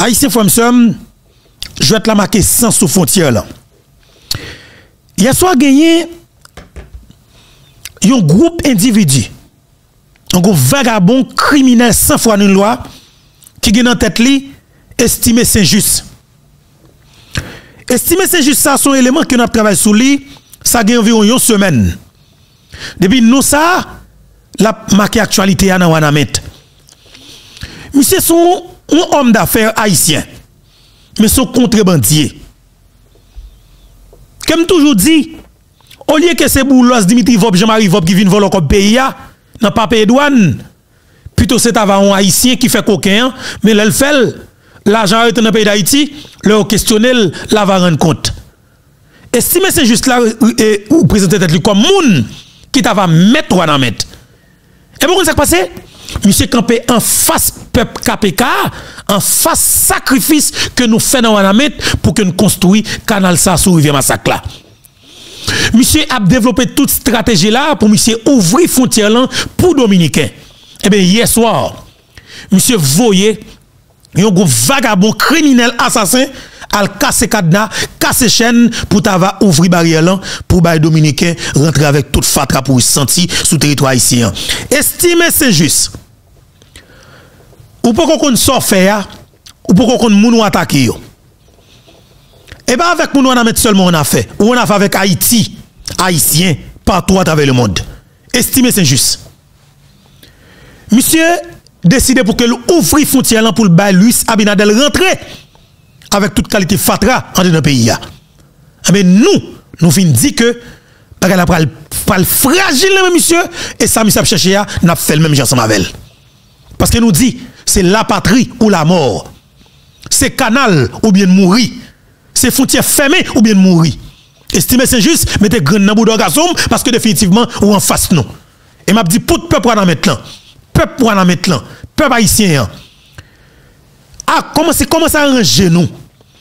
Haïtien Fomsom, je vais te la marquer sans sous frontière là. A soit gagné un groupe individu, un groupe vagabond criminel sans foi ni loi qui gagne en tête li estimé c'est juste. Estimé c'est juste ça son élément que nous travaillé sur lui, ça gagne environ une semaine. Depuis nous ça la marqué actualité à Wanamet. Monsieur son un homme d'affaires haïtien, mais son contrebandier. Comme toujours dit, au lieu que c'est Boulos, Dimitri Vop, Jean-Marie Vop qui viennent voler comme pays, n'a pas payé douane. Plutôt c'est un haïtien qui fait coquin, mais le fait, l'argent est dans le pays d'Haïti, le questionner, la va rendre compte. Et si c'est juste là, ou présenter comme moun qui t'a va mettre ou à mettre. Et pourquoi ça passé? Monsieur campé en face peuple KPK, en face sacrifice que nous faisons dans Wanamet pour que nous construisons canal ça sur rivière massacre là. Monsieur a développé toute stratégie là pour monsieur ouvrir frontière là pour dominicains. Eh bien hier soir, monsieur voyez un vagabond criminel assassin al casser cadenas, casser chaîne pour t'avoir ouvrir barrière pour les dominicains rentrer avec toute fatra pour sentir sous territoire haïtien. Estimez c'est juste. Ou pas qu'on sort faire ou pas qu'on moun attaquer. Et pas avec moun on a mettre seulement on a fait. Ou on a fait avec Haïti, haïtien partout à travers le monde. Estimez c'est juste. Monsieur décidé pour que l'ouvrir frontière pour le bail Luis Abinadel rentrer avec toute qualité fatra en dans le pays. Mais nous, nous finissons dire que parce qu'elle a pas fragile, monsieur, et ça, monsieur, cherché, n'a fait le même genre avec Parce que nous dit, c'est la patrie ou la mort. C'est canal ou bien mourir. C'est frontière fermée ou bien mourir. Estimez c'est juste, mettez grain dans d'orgasme parce que définitivement, ou en face nous. Et m'a dit, pour peuple en mettre là. Peuple en mettre là. Peuple haïtien. Ah, comment c'est comment ça arranger nous?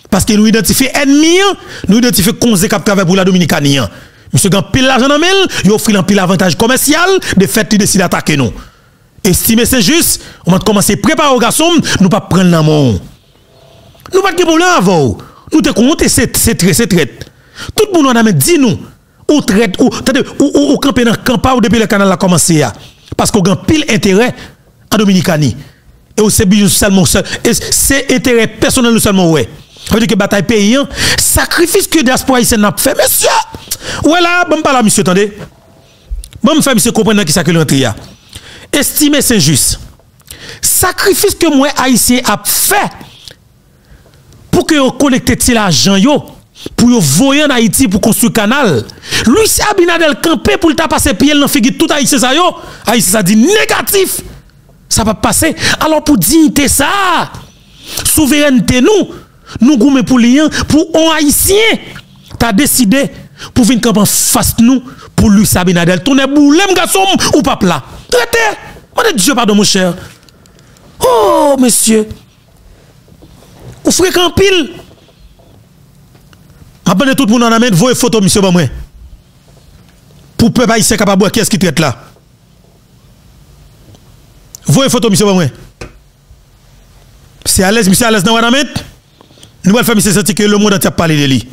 Parce que nous identifions ennemis, nous identifions conseils qui travaillent pour la Dominicanie. Hein. Monsieur Gan pile l'argent dans mail, il offre un pile avantage commercial, de fait il décide d'attaquer nous. Estimer c'est juste, on va commencer à préparer au garçon, nous pas prendre l'amour. Nous pas de problème avant. Nous te c'est très c'est traite. Tout le monde a dit nous ou traite ou ou ou dans campa ou depuis le canal a commencé parce qu'on a pile intérêt en Dominicanie. Et c'est seulement seul et c'est intérêt personnel seulement ouais. Ça veut dire que bataille paysan, sacrifice que diaspora haïtienne n'a fait monsieur. Ouais là, bon pas là monsieur attendez. Bon me faire monsieur comprendre qui ça que l'entrée estimer c'est juste. Sacrifice que moi haïtien a fait pour que vous collectez l'argent pour vous voyer en Haïti pour construire canal. Lui c'est Abinadel campé pour le passer pied dans tout haïtien ça yo. Haïtien ça dit négatif. Ça va passer. Alors pour dignité ça, souveraineté nous, nous goumé pour lien pour un haïtien. as décidé pour venir camper face nous pour lui Sabinadel. Tourne boulem garçon ou pas là. Traité. Mon Dieu, pardon, mon cher. Oh, monsieur. Vous fréquent pile. Après tout le monde en amène, voyez photo, monsieur, moi. Pour peuple haïtien capable qu'est-ce qui traite là. Voyez photo, monsieur, moi. C'est à l'aise, monsieur, à l'aise dans Wanamet? Nous allons faire monsieur sentir que le monde a parlé de lui.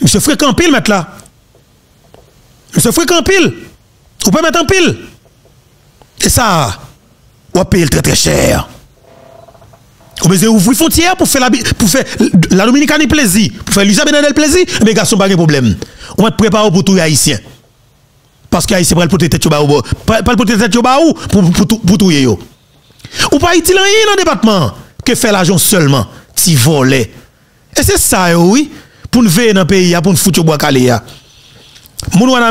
Monsieur fréquent pile, mettre là. Monsieur fréquent pile. Vous pouvez mettre en pile. Et ça, on va payer très très cher. Vous pouvez ouvrir frontière pour faire la, pour faire la Dominicanie plaisir, pour faire l'Isa Benadel plaisir, mais garçon, pas de problème. On va te préparer pour tout les Haïtiens. Parce que Haïtien va porter tête au pas porter tête au pour pour pour tout yo? Ou pas Haïti dans le département que fait l'argent seulement, ti voler. Et c'est ça oui, pour nous veiller dans le pays, pour nous foutre au bois calé. Moun wana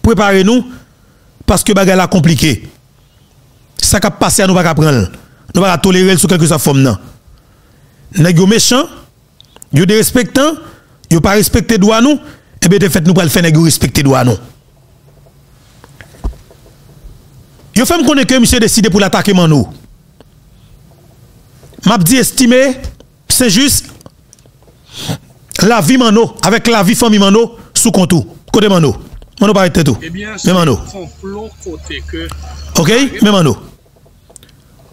préparez-nous parce que bagay la compliqué. Ça qui passé à nous pas prendre. Nous pas tolérer sous quelque forme non. Nèg yo méchant, yo dérespectant, yo pas respecter droit nous, et eh bien de fait nous pas le faire respecter droit nous. Yo fait me connaître que monsieur décidé pour l'attaquer Mano. M'a dit estimé c'est juste la vie Mano avec la vie famille Mano sous contour. Côté Mano. Mano pas tout. Eh bien, côté que. OK, mais Mano.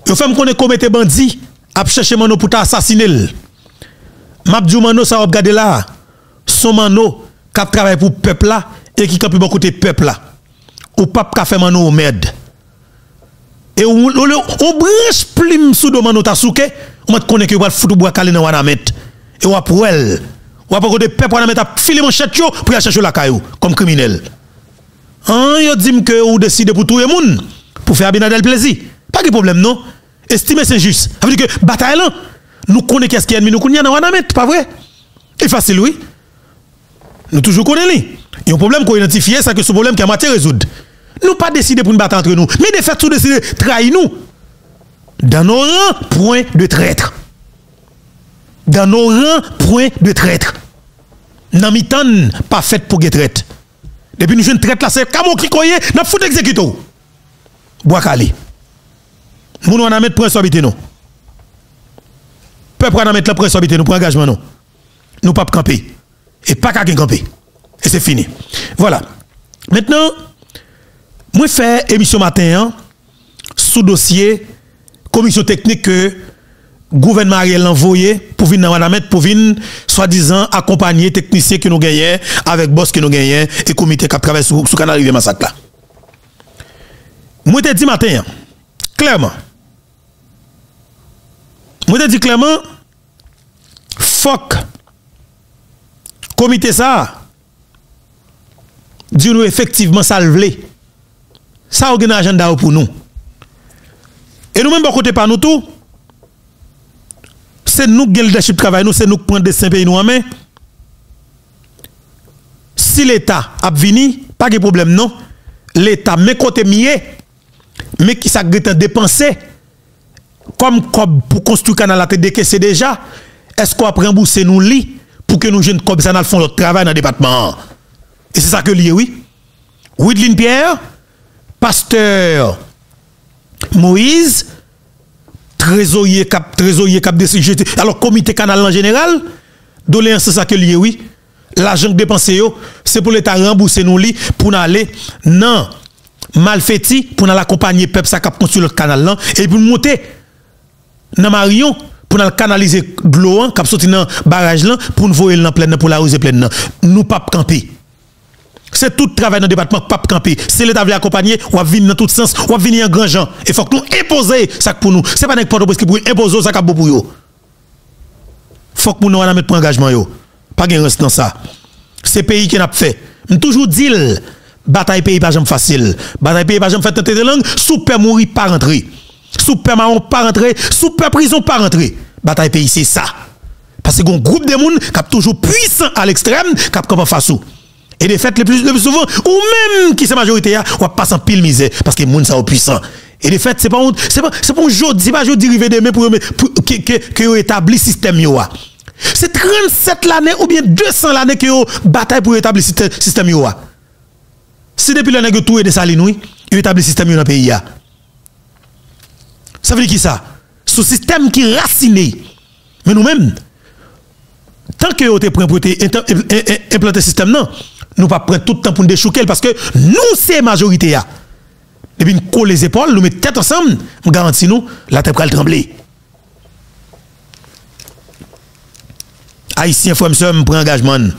Yo fait me connaître commettre bandit, a chercher mano pour t'assassiner. Mabdou mano ça regarder là. Son mano qui travaille pour peuple là et qui campe bon côté peuple là. Ou pas ka fait mano au merde. Et on on branche plume sous do mano ta souke, on m'a connaît que va foutre bois calé dans wanamet. Et ou elle. Ou pas côté peuple wanamet a filé mon chat pour chercher la caillou comme criminel. Hein, yo dit que ou décide pour tout le monde pour faire Abinadel plaisir. Pas de problème non? Estimer c'est juste. Ça veut dire que bataille là, nous connaissons qu'est-ce qui est ennemi, nous connaissons dans Wanamet, pas vrai? C'est facile oui. Nous toujours connaissons. Il y a un problème qu'on identifie, c'est que ce problème qui a matière résoudre. Nous pas décider pour nous battre entre nous, mais de fait tout décider trahir nous. Dans nos rangs, point de traître. Dans nos rangs, point de traître. Dans mi-temps, pas fait pour get traître. Depuis nous jeunes traite là, c'est comme qui koye, n'a fout exécuto. Bois calé. Moun on a mettre point habiter nous. Peuple a mettre la pression habiter nous pour engagement nous. Nous pas camper. Et pas qu'à camper. Et c'est fini. Voilà. Maintenant, moi fais émission matin hein, sous dossier commission technique que gouvernement Ariel envoyé pour venir dans pour venir soi-disant accompagner techniciens que nous gagnons avec boss que nous gagnons et comité qui travaille sur le canal Rivière Massacre là. Moi te dit matin hein, clairement moi te dit clairement fuck comité ça. Dit nous effectivement ça le ça a un agenda pour nous. Et nous même bon côté par nous tout c'est nous qui leadership travail nous c'est nous qui prenons des pays nous en main. Si l'état a venu pas de problème non. L'état mais côté mieux mais qui ça dépenser comme, pour construire canal la tête c'est déjà est-ce qu'on va rembourser nous lit pour que nous jeunes comme ça font notre travail dans le département. Et c'est ça que lié oui. Widlin Pierre pasteur Moïse trésorier cap trésorier cap de alors comité canal en général doléance c'est ça que lié oui. L'argent dépensé c'est pour l'état rembourser nous pour aller non malfaitis pour accompagner peuple ça cap construire le canal là et pour monter dans Marion pour nous canaliser l'eau cap sorti dans barrage là pour nous voyer dans pleine pour la rose pleine nous pas camper c'est tout travail dans le département pas camper. C'est l'État veut accompagner, ou venir dans tout sens, ou venir en grand gens. Il faut que nous imposer ça pour nous. C'est pas n'importe qui pour imposer ça pour nous. Faut que nous mettre pour engagement. Pas de reste dans ça. C'est pays qui n'a fait. Je toujours dit bataille pays pas facile. Bataille pays pas jamais fait tenter de langue, sous père mourir pas rentrer. Sous père marron pas rentrer, sous père prison pas rentrer. Bataille pays c'est ça. Parce que un groupe de monde qui toujours puissant à l'extrême, qui a face et de fait, le plus, le plus souvent, ou même qui c'est majorité, on va passer en pile misère parce que les gens sont puissants. Et de fait, c'est pas c'est pas c'est pas un jour, c'est pas jour dérivé demain pour que que établi système yo. C'est 37 l'année ou bien 200 l'année que yo bataille pour établir système yo. Si depuis l'année que tout est de saline oui, établi système dans le pays Ça veut dire qui ça? Ce système qui raciné. Mais nous-mêmes tant que vous êtes pour implanter système non nous pas prendre tout le temps pour nous déchouquer parce que nous, c'est majorité. Et puis nous collons les épaules, nous mettons tête ensemble, nous garantissons la tête va trembler. Haïtien, frère, monsieur, prend engagement.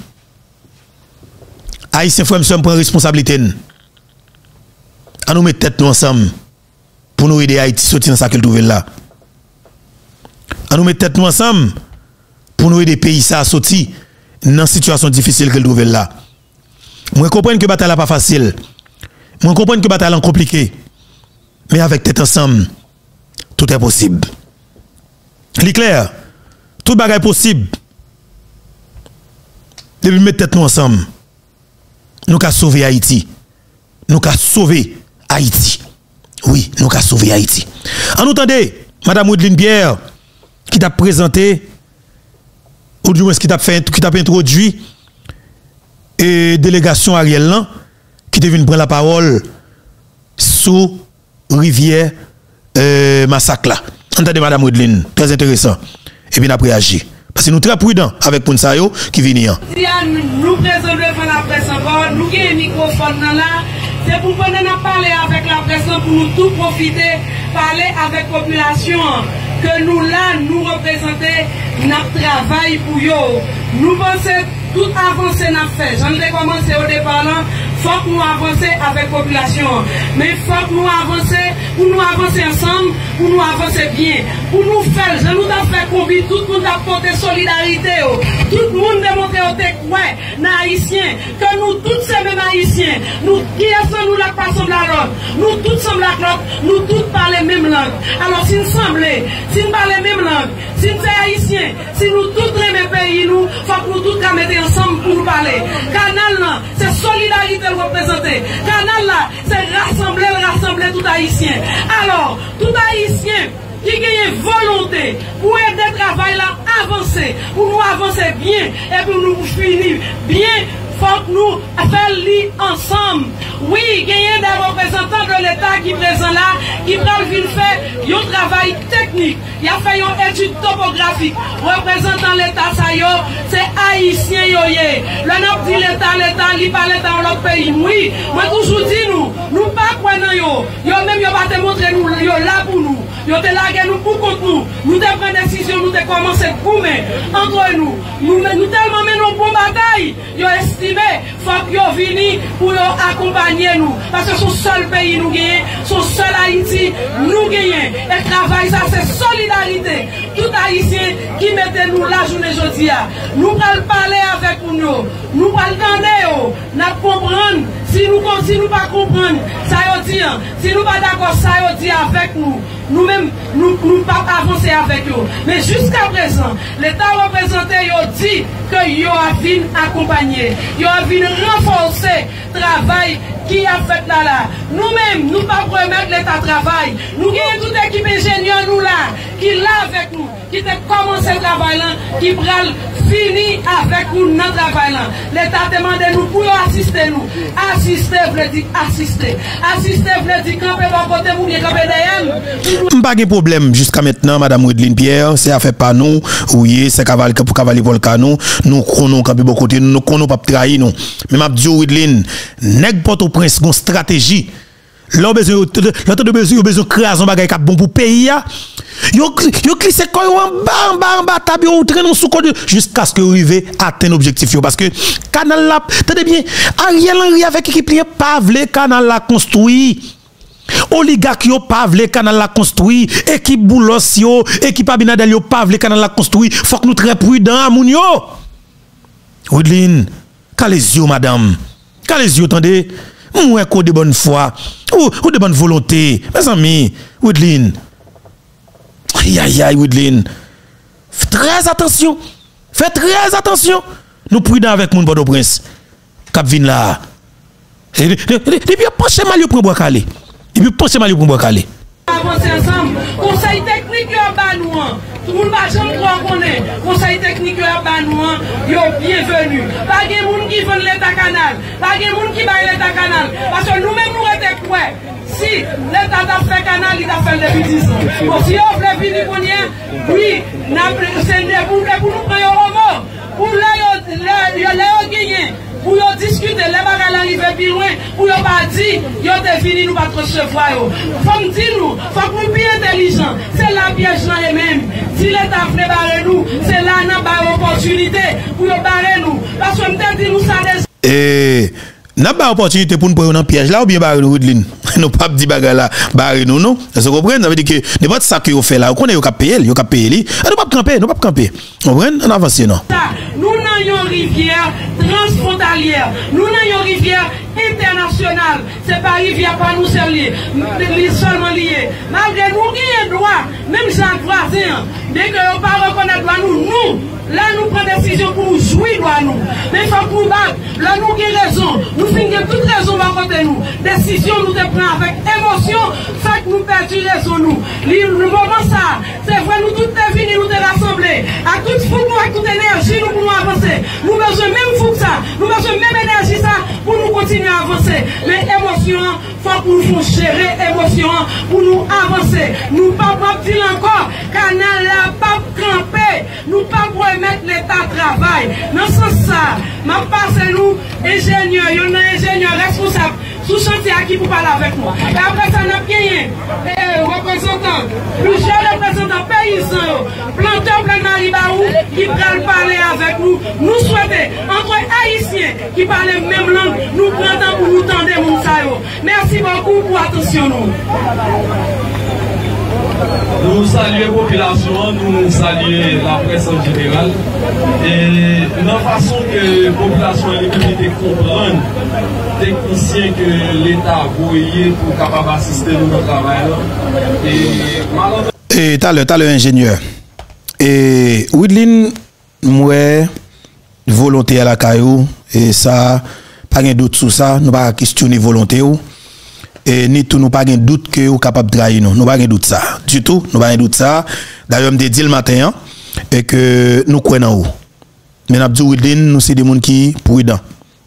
Haïtien, frère, monsieur, prend responsabilité. À nous mettre tête ensemble pour nous aider Haïti sortir dans ça qu'elle trouve là. À nous mettre tête ensemble pour nous aider pays à sortir dans situation difficile qu'elle trouve là. Moi, je comprends que la bataille n'est pas facile. Moi, je comprends que la bataille est compliquée. Mais avec tête ensemble, tout est possible. C'est clair. Tout est possible. Depuis mettre tête ensemble, nous avons sauvé Haïti. Nous avons sauvé Haïti. Oui, nous avons sauvé Haïti. En entendez, Madame Woodline Pierre, qui t'a présenté, ou du moins qui t'a introduit et délégation Ariel là, qui devine prendre la parole sous rivière euh, massacre là. Entendez Madame Woodline, très intéressant. Et puis après agir. Parce que nous sommes très prudents avec Pounsayo qui vient. Nous présentons la presse encore, nous avons un microphone là. C'est pour parler avec la presse pour nous tout profiter, parler avec la population que nous là, nous représenter notre travail pour eux. Nous pensons tout avancer n'a fait. J'en ai commencé au départ là, faut que nous avancer avec la population. Mais il faut que nous avancer, pour nous avancer bien. Pour nous faire, je nous ai fait tout le monde a solidarité. oh. Tout le monde démontré au tec, ouais, que nous tous ces mêmes haïtiens, nous qui sommes nous la de la langue, nous tous sommes la clope, nous tous parlons même langue. Alors si nous sommes, si nous parlons même langue, si nous sommes haïtiens, si nous tous mêmes pays, nous, faut que nous tous nous mettre ensemble pour nous parler. Canal là, c'est solidarité représenter. Canal c'est rassembler, rassembler tout haïtien. Alors, tout haïtien haïsyen ki genye volonté pou ede travay la avanse, pou nou avanse bien, e pou nou fini bien, fòk nou fèl li ansam. Oui, genye de reprezentant de l'Etat ki prezant la, ki pral vin fè yon travay teknik, ya fè yon etude topografik. Reprezentant l'Etat sa yo, se haïsyen yo ye. Le nop di l'Etat, l'Etat, li pa l'Etat, l'ok peyi moui. Mwen toujou di nou, nou pa kwen nan yo. Yo mèm yo pa te montre nou, yo la pou nou. Yo te lage nou pou kont nou. Nou te pren desisyon, nou te komanse koume. Antre nou. Nou, nou telman men nou bon pou batay. Yo estime, fok yo vini pou yo akompanyen nou. Pase sou sol peyi nou geye, sou sol Haiti nou geye. E travay sa se solidarite. tout haïtien qui mettait nous la journée aujourd'hui. Nous allons parler avec nous. Nous allons entendre. Nous comprendre. Si nous ne si nous pas comprendre, ça veut dire. Si nous pas d'accord, ça veut dire avec nous. Nous-mêmes, nous ne nous, pouvons pas avancer avec eux. Mais jusqu'à présent, l'État représenté, il dit que yo a venu accompagner, yo a venu renforcer le travail qui a fait là là. Nous-mêmes, nous pas remettre l'État travail. Nous avons toute équipe ingénieur nous là, qui là avec nous, qui a commencé le travail là, qui pral fini avec nous notre travail là. L'État demande nous pour assister nous. Assister veut dire assister. Assister veut dire camper par côté ou bien camper derrière. Pas de problème jusqu'à maintenant, Madame Wedline Pierre, c'est affaire pas nous, oui, c'est cavalier pour cavalier volcano, nous chrono camper bon côté, nous chrono pas trahir nous. Mais m'a dit Wedline, nèg Port-au-Prince une stratégie. Là, besoin, de besoin, besoin créer un bagage qui bon pour pays. Yo, yo glissé quoi en bas, en bas, en bas, tabi, ou traîne sous code jusqu'à ce que à atteindre l'objectif yo. Parce que, canal là, tenez bien, Ariel Henry avec équipe lié, pas vle canal là construit. Oligarque yo pas vle canal la construit, équipe Boulos yo, équipe Abinadel yo pas vle canal la construit. Faut que nous très prudents moun yo. Woodline, les yeux madame. les yeux attendez. Mouais ko de bonne foi ou, de bonne volonté. Mes amis, Woodline. Aïe aïe aïe Woodline. Faites très attention. Faites très attention. Nous prudents avec mon Bordeaux Prince. Cap vin là. Et puis pensez mal prend bois calé. Et puis pensez mal prend bois calé. Ensemble. Conseil Moun pa jom kwa konen, konsey teknik yo ap ban nou an, yo bienvenu. Pa gen moun ki ven leta kanal, pa gen moun ki bay leta kanal, pasyon nou men nou rete kwe. Si leta ta fe kanal, li ta fe lepi dizan. Kon si yo lepi di konyen, oui, nan pre, se ne pou nou pre yo roman, pou le yo genyen. Pou yo diskute, le bagay lan rive pi lwen, pou yo pa di, yo te fini nou pa trochevwa yo. Fok di nou, fok nou pi entelijan, se la piyej nan e men. Si le taf ne bare nou, se la nan bare opotunite, pou yo bare nou. Paswe mte di nou sa dejan. E, nan bare opotunite pou nou pou yo nan piyej la ou bien bare nou woudlin? Nou pap di bagay la bare nou nou. Se kompren, nan ve di ke, ne bat sa ki yo fe la, ou konen yo ka peye li, yo ka peye li, eh, an nou pap kampe, nou pap kampe. Kompren, an avanse nou. nan yon rivyèr transfrontalyer, nou nan yon rivyèr internasyonal, se pa rivyèr pa nou se li, li solman liye. Malgré nou ki yon doa, mèm jan kwa zè, dek yo pa rekonèt pa nou, nou, là nous prenons décision pour jouir droit nous. Mais il faut battre. Là nous avons raison? Nous finissons toute raison par côté nous. Décision nous te prend avec émotion, fait que nous perdons raison nous. Le moment ça, c'est vrai nous toutes fini nous te rassembler. À toute fou nous, à toute énergie nous pour nous avancer. Nous besoin même fou ça. Nous besoin même énergie ça pour nous continuer à avancer. Mais émotion, faut que nous gérer émotion pour nous avancer. Nous pas dire encore, canal là pas camper. Nous pas permèt l'Etat travay. Nan sou sa, man pase nou enjenye, yon nan enjenye responsab sou chanti a ki pou pala vek mwa. E apre sa nan piye, euh, reprezentant, luje reprezentant peyizan yo, plantan plan nan riba ou, ki pral pale avek nou. Nou souwete, antre haisyen ki pale mèm lang, nou prantan pou nou tende moun sa yo. Mersi bankou pou atensyon nou. Nou salye popilasyon, nou salye la pres en general. E nan fason ke popilasyon e republik te kompran, te konsyen ke l'Etat voye pou kapab asiste nou nan travay la. E malan... E talè, talè ingènyeur. E Ouidlin mwe volonté a la kayou. E sa, pa gen dout sou sa, nou pa kistyouni volonté ou. Et ni tout nous pas de doute que vous capable de trahir nous. Nous pas de doute ça. Du tout, nous pas de doute ça. D'ailleurs, me dit le matin hein, et que nous croyons en vous. Mais nous avons dit nous sommes des gens qui prudents.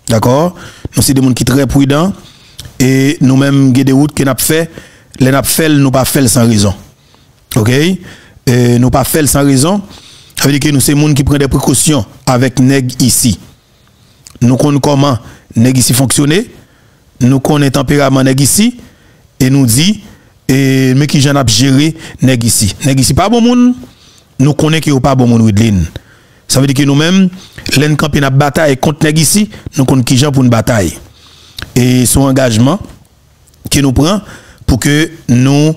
D'accord? Nous sommes des gens qui très prudents et nous-mêmes avons des routes que nous avons fait, les nous fait, nous pas fait sans raison. OK? Et nous pas fait sans raison. Ça veut dire que nous sommes des gens qui prennent des précautions avec nèg ici. Nous connaissons comment nèg ici fonctionner nous connaissons tempérament nèg ici et nous dit et mais qui j'en a géré nèg ici. Nèg ici pas bon monde nous connaissons que pas bon monde ça veut dire que nous-mêmes l'en camper la bataille contre nèg ici nous connaissons qui j'en pour une bataille. Et son engagement qui nous prend pour que nous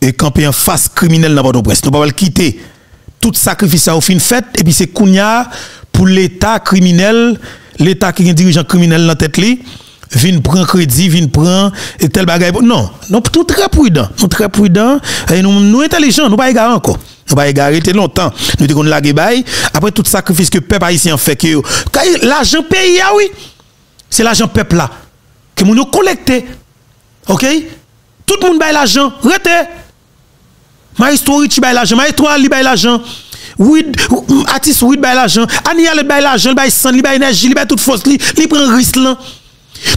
et camper en face criminel dans votre presse nous pas quitter. Tout sacrifice au fin fait et puis c'est pour l'état criminel l'état qui est dirigeant criminel dans tête vin prend crédit, vin prend et tel bagage. Non, nous sommes très prudents. Nous très prudents et nous, nous intelligents, nous pas égarés encore. Nous pas égarés longtemps. Nous disons la bail après tout sacrifice que le peuple haïtien fait l'argent payé ah oui. C'est l'argent peuple là que nous collecté. OK? Tout le monde bail l'argent, rete. Maestro Richie bail l'argent, Maestro Ali bail l'argent. Oui, artiste oui bail l'argent, Aniel bail l'argent, bail sang, bail énergie, bail toute force, il prend risque là.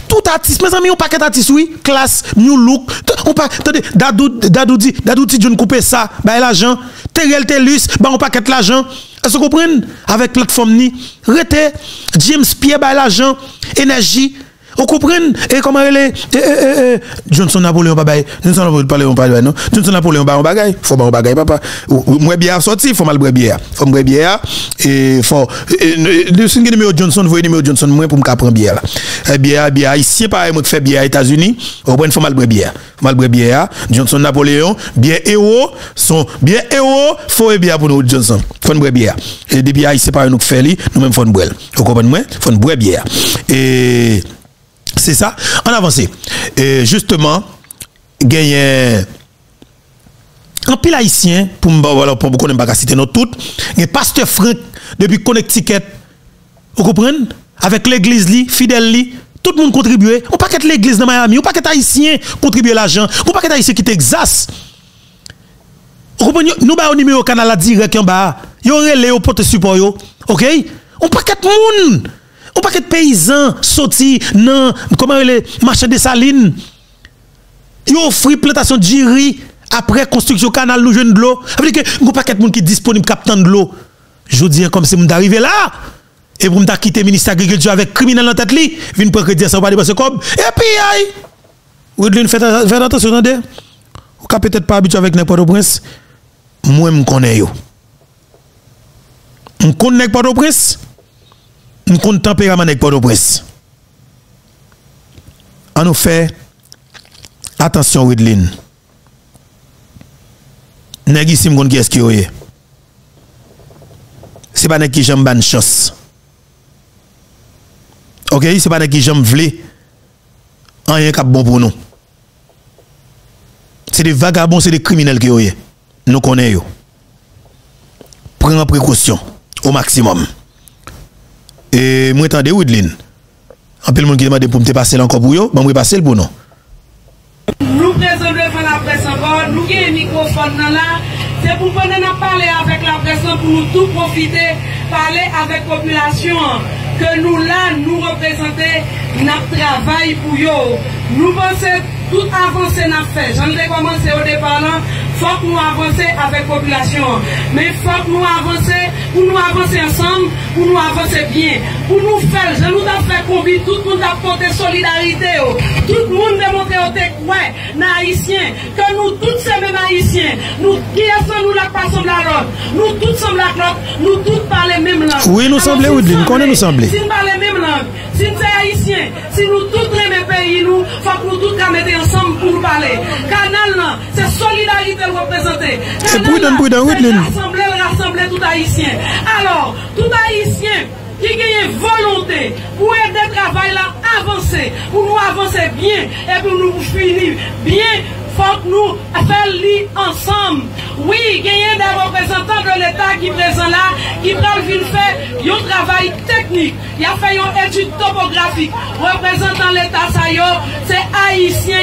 Tout artiste, mes amis, on paquet d'artistes, oui, classe, new look. On pas, attendez, Dadou, Dadou dit, Dadou dit, John couper ça, bah l'argent. Terrell Telus, bah on paquet l'argent. Est-ce que vous comprenez? Avec plateforme ni. Rete, James Pierre, bah l'argent, énergie. Vous comprenez? Et comment elle est? Johnson Napoléon bagay. Johnson Napoléon bagay non? Johnson Napoléon bagay bagay. Faut pas bagay papa. Moi bien sorti, faut mal bière. Faut boire bière et faut de singe numéro Johnson, voyez numéro Johnson moi pour me prendre bière là. Bière bière ici pareil moi qui fait bière aux États-Unis, au point faut mal bière. Faut mal bière. Johnson Napoléon, bien héros sont bien héros, faut bière pour nous Johnson. Faut boire bière. Et bières ici pareil nous fait nous même faut boire. Vous comprenez moi? Faut boire bière. Et c'est ça. En avancé. Et justement, gagné un pile haïtien, pour voilà, pour beaucoup pas citer nos toutes, un pasteur Franck depuis Connecticut. Vous comprenez? Avec l'église li, fidèle tout le monde contribue. On pas qu'être l'église de Miami, on pas qu'être haïtien contribuer l'argent, on pas qu'être haïtien qui t'exace. Vous comprenez? Nous ba au numéro canal direct en bas. Yo relé au porte support yo. OK? On pas qu'être monde. On pas de paysans sorti non comment les marché de salines? Ils offrent plantation de riz après construction canal nous jeune de l'eau. Ça veut dire que on pas de monde qui disponible captant de l'eau. Je dis comme si on arrivé là et pour me quitter le ministère de l'agriculture avec criminel en tête li, vinn pour crédit ça pas dépenser comme et puis aïe. Woodline faites attention attendez. Ou peut-être pas habitué avec n'importe prince. Moi me connais yo. On connaît Port-au-Prince? Nous compte tempérament avec Port-au-Prince. On nous fait attention, Widlin. Nèg ici m'gon qui est-ce qui est. C'est pas nèg qui j'aime ban chance. OK, c'est pas nèg qui j'aime vle. Rien cap bon. C'est des vagabonds, c'est des criminels qui est. Nous connaissons. Prends précaution au maximum. Et moi, j'entendais Woodlin. Un peu le monde qui demande pour me passer encore pour eux, ben, moi, passer pour nous. Nous présentons devant la presse encore, nous avons un microphone là. C'est pour nous parler avec la presse pour nous tout profiter, parler avec la population. Que nous là, nous représenter notre travail pour eux. Nous pensons tout avancer n'a fait. J'en ai commencé au départ là. Faut que nous avancer avec la population. Mais il faut que nous avancer, pour nous avancer ensemble, pour nous avancer bien. Pour nous faire, je nous ai fait combien, tout le monde a porté solidarité. oh. Tout le monde a montré les haïtiens, que nous tous ces mêmes haïtiens, nous qui sommes nous la ensemble à l'autre, nous tous sommes la l'autre, nous tous parlons même langue. Oui, nous semblons, semblons. Si nous parlons même langue, si nous sommes haïtiens, si nous tous pays, nous, faut que nous tous nous mettre ensemble pour nous parler. Canal, c'est solidarité représenter. Et prudent, prudent, Woodline. Rassembler, rassembler tout haïtien. Alors, tout haïtien qui gagne volonté pour aider le travail là avancer, pour nous avancer bien et pour nous finir bien faut que nous fassions ensemble. Oui, gagner des représentants de l'État qui présent là, qui prennent faire un travail technique. Il a fait une étude topographique. Représentant l'État, ça yo, c'est haïtien.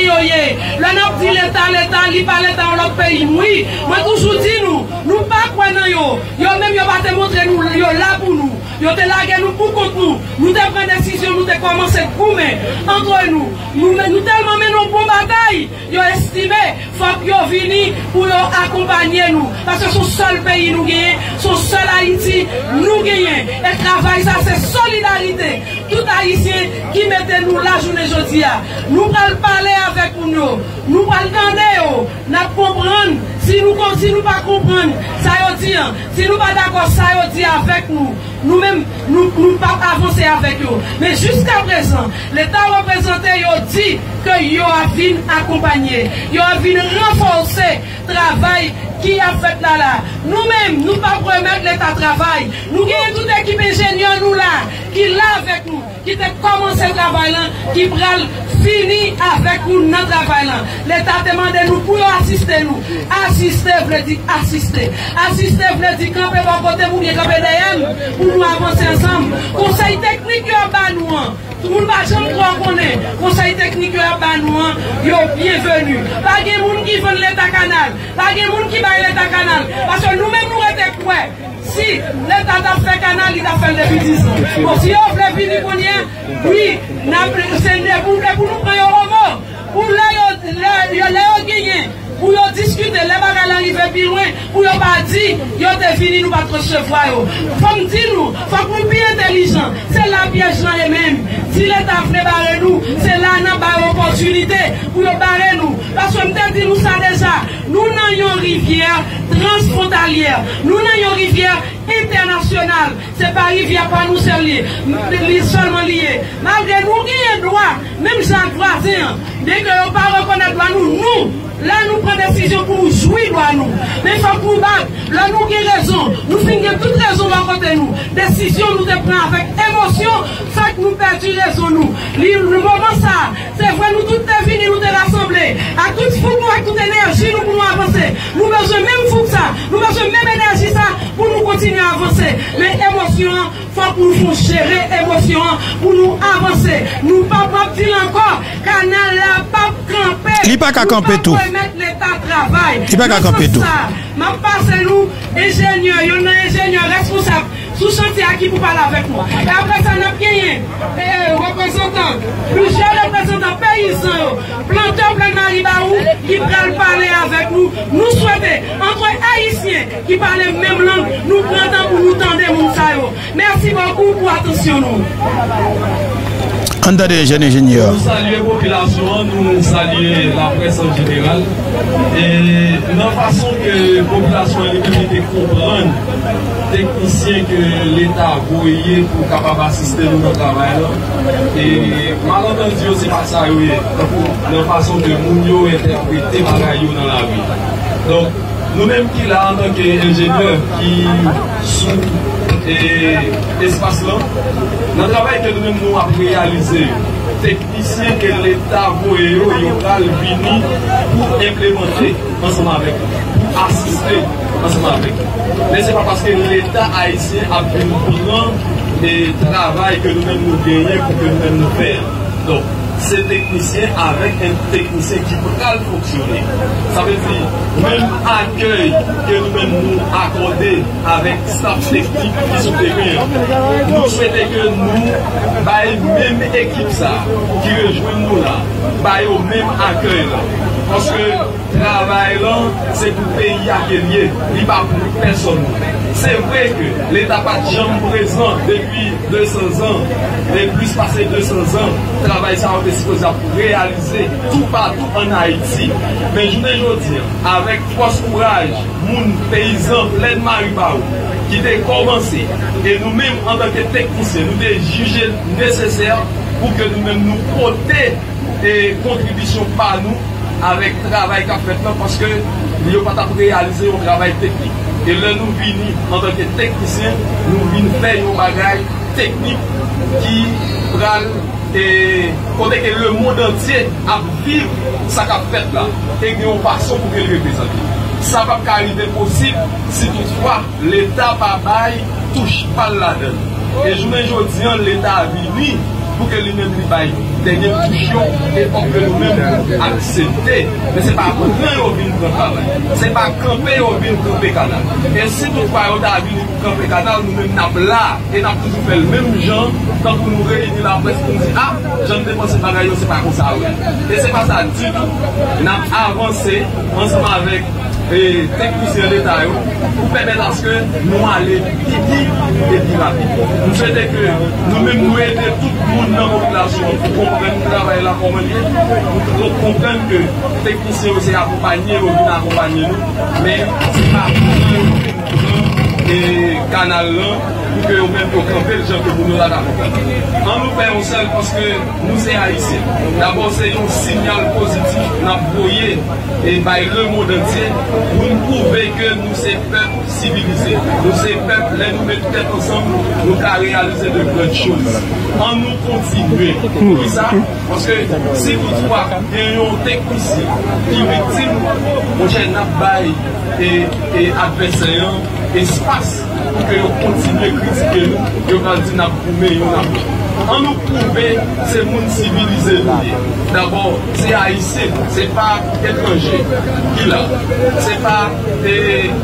Le nom dit l'État, l'État, li pas l'État dans l'autre pays. Oui, moi toujours dit nous, nous pas quoi. Yo même pas te montrer nous, yo là pour nous. Yo te lagué nous pour contre nous. Nous te pris décision, nous te commencé coumer entre nous. Nous, nous tellement menons pour bataille. Yo estimé, faut que yo vini pour yo accompagner nous. Parce que son seul pays nous gagne, son seul Haïti nous gagne. Et travail ça c'est solidarité. tout haïtien ki mette nou la jounen jodi ya. Nou pral pale avèk pou nou. Nou pral kande yo. Nap kompran. Si nou, si nou pa kompran, sa yo diyan. Si nou pa d'akor, sa yo diyan avèk nou. Nou mèm, nou, nou pa avanse avèk yo. Men jusqu'a prezant, l'Etat reprezentè yo di ke yo avin akompanyè. Yo avin renforsè travay ki ap fèt la la. Nou mèm, nou pa premèk l'Etat travay. Nou gen tout ekip enjenyon nou la ki la avèk nou. nou, ki te komanse travay lan, ki pral fini avèk nou nan travay lan. L'Etat temande nou pou yo asiste nou. Asiste vle di, asiste. Asiste vle di, kanpe pa kote moun, ye kanpe deyem, pou nou avanse ansam. Konsey teknik yo ba nou an. Tout moun ba jom kwa konen. Konsey teknik yo ba nou an, yo bienvenu. Pa gen moun ki ven l'Etat kanal, pa gen moun ki bay l'Etat kanal, pasyon nou men nou rete kwe. Si, lèk an tap fè kanal, li tap fè l depi dizan. Po bon, si yo vle bini konye, oui, nan pre, se ne pou vle pou nou preyo roman. Pou lè yo, lè yo genyen. pou yo diskute le bagay la rive pi lwen, pou yo pa di, yo te fini nou pa konsevwa yo. Fom di nou, fom nou pi entelijan, se la piyej nan e menm. Si le ta fne bare nou, se la nan bare opotunite pou yo bare nou. Paso mte di nou sa deja, nou nan yon rivyèr transfrontalier, nou nan yon rivyèr internasyonal. Se pa rivyèr pa nou se li, li solman liye. Malde nou ki yon doa, menm jan doa zin, dek yo pa rekonek doa nou, nou. Là nous prenons décision pour nous jouir droit nous. Mais il faut nous battre. Là nous avons raison. Nous finissons toute raison à côté nous. Décision nous te prend avec émotion, fait que nous perdons raison nous. Le moment ça, c'est vrai, nous tous te venus, nous te rassembler. À toute fou, avec toute énergie, nous pouvons avancer. Nous besoin même fou que ça. Nous besoin même énergie ça pour nous continuer à avancer. Mais émotion, faut que nous fassions gérer émotion pour nous avancer. Nous ne pouvons pas dire encore, canal là, pas camper. Il pas qu'à camper tout. Permettre l'État travail. Il pas camper tout. Ma passe nous, ingénieur, il y a un ingénieur responsable sous chantier à qui pour parler avec moi? Et après ça, nous avons gagné eh, représentants, plusieurs représentants paysans, planteurs plein Maribaou, qui veulent parler avec nous. Nous souhaitons, entre haïtiens qui parlent la même langue, nous prenons pour nous tendre mon. Merci beaucoup pour attention nous. Nous saluons la population, nous saluons la presse en général. Et la façon que la population est de comprendre, techniciens que l'État a voyé pour capable assister nous dans le travail. Et malentendu aussi pas ça, oui, la façon que nous interpréter les dans la vie. Donc, Nou menm ki la an tanke enjeneur ki sou e, espas lan, nan travay ke nou menm nou ap realize, teknisyen ke l'Etat voye yo yo kal vini pou implemente anseman avek, pou asiste anseman avek. Men se pa paske l'Etat Haitien ap vini pou nan, e travay ke nou menm nou genye pou ke nou menm nou fer. Don. Ces techniciens avec un technicien qui peut fonctionner. Ça veut dire, même accueil que nous-mêmes nous accorder avec staff technique qui sont nous souhaitons que nous, bah, même équipe ça, qui rejoint nous là, bah, au même accueil là. travay lan, se pou peyi ake liye, li pa pou person. Se vre ke l'Etat pa jom prezant depi 200 an, de plus pase 200 an, travay sa an desipoza pou realize tout patou an Haiti. Men jounen joun dir, avek pos kouraj, moun peyizan plen Maribaou, ki de konvanse, e nou menm an tanke teknise, nou de juje neseser pou ke nou menm nou pote e kontribisyon pa nou avèk travay ka fèt nan, paske li yo pata pou realize yo travay teknik. E lè nou vini, an tanke teknisyen, nou vini fè yo bagay teknik ki pral e kote ke le moun antye ap viv sa ka fèt la, e gen yo pasyon pou ke li reprezenti. Sa pa ka arrive posib, si toutfwa, l'Etat pa bay touche pal la den. E jounen jodi an, l'Etat vini, pou ke li men li bay denye kouchon e pou ke nou men aksepte. Men se pa pran yo vin pran kaway. Se pa kampe yo vin kampe kanal. E si nou kwa yo da vin kampe kanal, nou men nap la e nap toujou fel menm jan tan pou nou reyni la pres pou nou zi ap jan depanse bagay yo se pa konsa wè. E se pa sa di nou. Nap avanse anseman avèk E teknisyen l'Etat yo pou pebet aske nou ale pipi epi rapi. Nou sete ke nou men nou ete tout moun nan populasyon pou kompren travay la komanyen, pou kompren ke teknisyen yo se akopanyen yo bin akopanyen nou, men se pa pou nou e kanal lan pou ke ou men pou kampel jan ke moun nou la davon. An nou pe yon sel paske nou se haise. D'abord se yon sinyal pozitif nan proye e bay le moun entye pou nou pouve ke nou se pep civilize. Nou se pep le nou met pep ansan nou ka realize de gwen chouz. An nou kontinue. Pou sa, paske si nou twa gen yon teknisi ki vitim, moun jen ap bay e, e advesayon espace pour que vous continuez à critiquer nous, vous allez dire nous en nous prouver c'est monde civilisé D'abord, c'est haïtien, c'est pas étranger qui là. C'est pas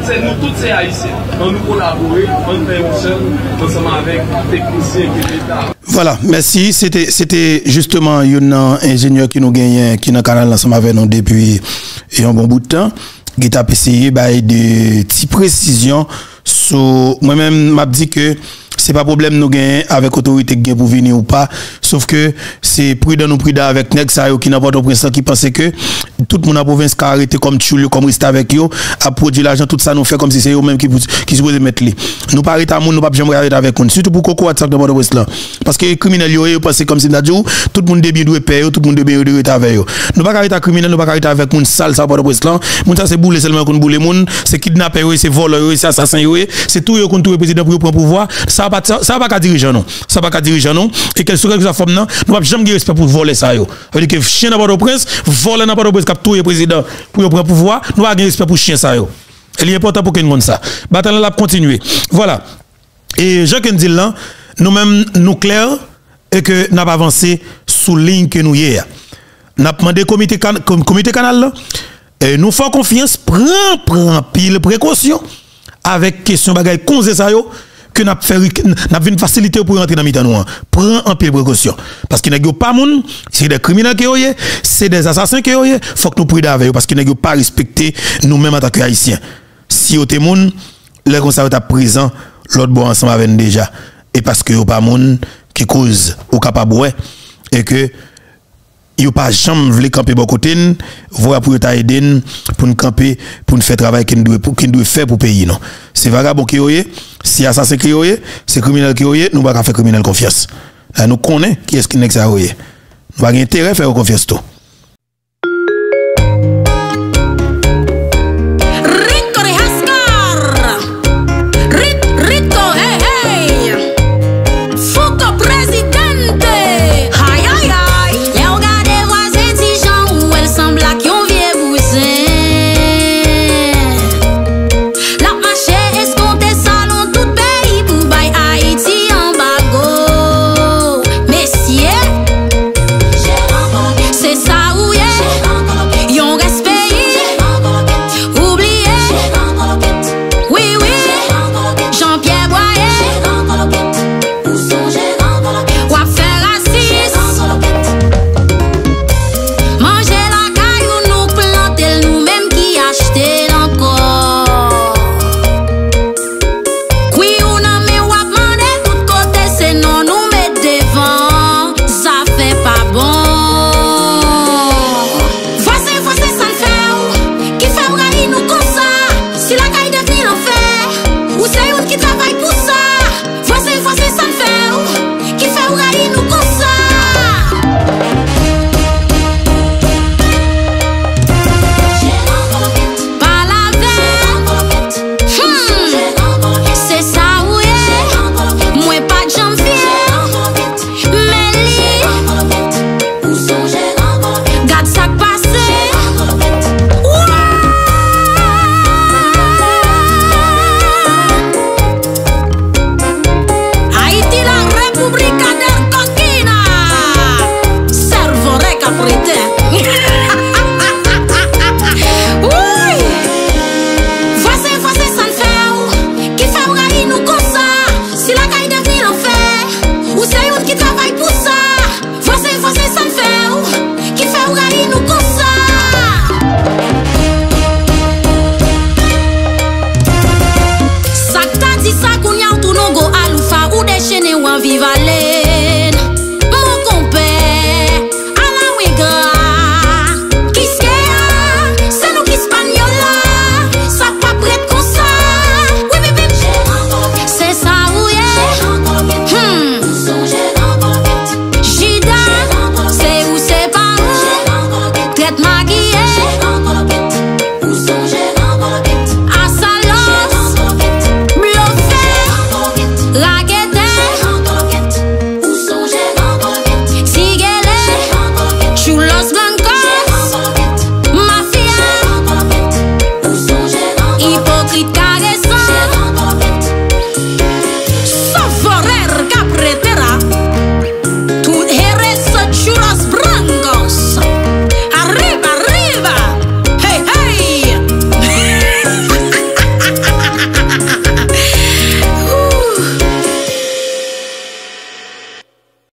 c'est nous tous c'est haïtiens. On nous collaborer, on fait seul ensemble avec techniciens de l'État. Voilà, merci. C'était, justement un ingénieur qui nous gagne, qui le canal ensemble avec nous depuis un bon bout de temps, ge tap eseye bay de ti presisyon sou mwen men map di ke c'est pas problème nous gagner avec autorité qui pour venir ou pas. Sauf que c'est prudent nous prudent avec nèg qui n'a pas de prince qui pense que tout le monde a province qui a arrêté comme Tchoulio comme rester avec eux a produit l'argent tout ça nous fait comme si c'est eux même qui qui supposé mettre les. Nous pas arrêter nous pas jamais arrêter avec nous surtout pour coco attaque de Bordeaux là. Parce que les criminels yo pensent comme si dit tout le monde bien doit payer tout le monde bien doit avec eux nous pas arrêter criminel nous pas arrêter avec nous sale ça Bordeaux là. Moun ça c'est bouler seulement qu'on bouler moun c'est kidnapper c'est voler c'est assassin c'est tout yo contre président pour prendre pouvoir ça pas ça va pas diriger non ça va pas diriger non et quelle soit que forme non? Nous pas jamais respect pour voler ça yo. Veut dire que chien pas de prince voler pas de prince cap tout président pour prendre pouvoir nous pas respect pour chien ça yo. Il est important pour que nous ça. Bataille la continuer. Voilà. Et Jacques dit là nous même nous clair et que n'a pas avancé sous ligne que nous hier n'a demandé comité comité canal là. Et nous faisons confiance prend prend pile précaution avec question bagaille conseil ça yo que n'a fait n'a une facilité pour rentrer dans mitan nous prend un peu de précaution. Parce n'y a pas moun c'est des criminels qui c'est des assassins qui faut que nous prions avec parce n'y a pas respecté nous-mêmes en tant qu'haïtiens. Si vous moun les conseils sont présent l'autre bon ensemble avec déjà. Et parce que a pas moun qui cause ou capable et que yo pas jamais voulu camper bon côté voir pour aider pour nous camper pour nous faire travail qu'il doit pour qu'il doit faire pour payer non. C'est vagabond qui est si assassin qui est c'est criminel qui est nous pas faire criminel confiance nous connaissons qui est-ce qui n'est ça nous pas intérêt à faire confiance tout